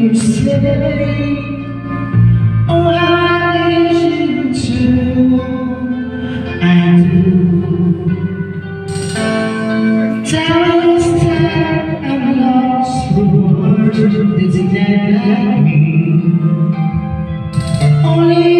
you say Oh, I need you too I do Time time I'm lost for words like me Only